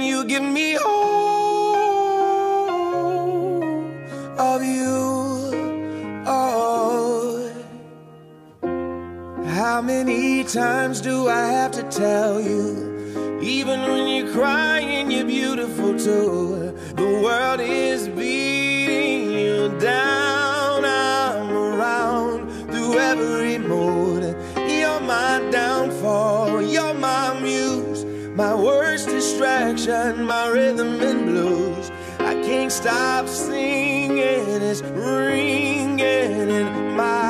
You give me all of you. Oh. How many times do I have to tell you? Even when you're crying, you're beautiful too. The world is beating you down. Distraction, my rhythm and blues. I can't stop singing. It's ringing in my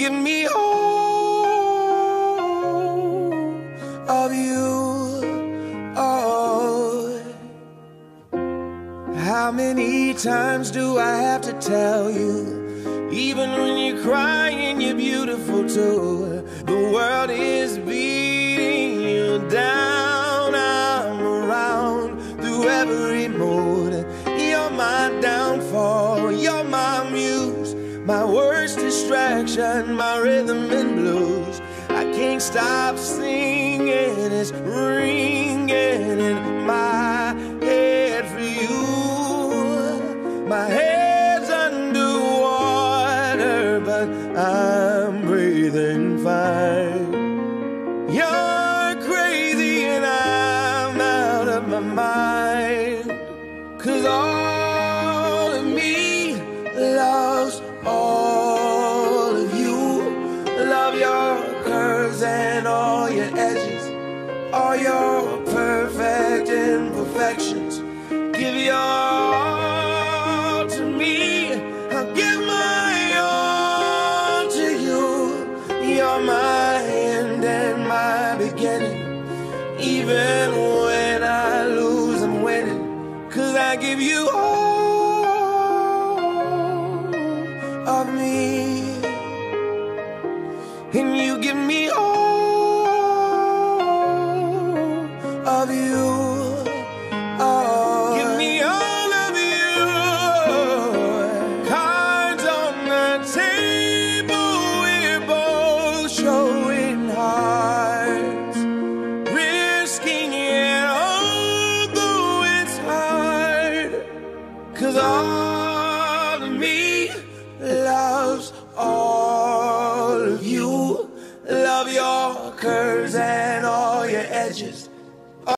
give me all of you. Oh. How many times do I have to tell you? Even when you're crying, you're beautiful too. The world is beating you down. I'm around through every mood. You're my downfall. You're my muse. My world distraction, my rhythm and blues. I can't stop singing, it's ringing in my head for you. My head's under water, but I'm breathing fine. curves and all your edges, all your perfect imperfections. Give your Cause I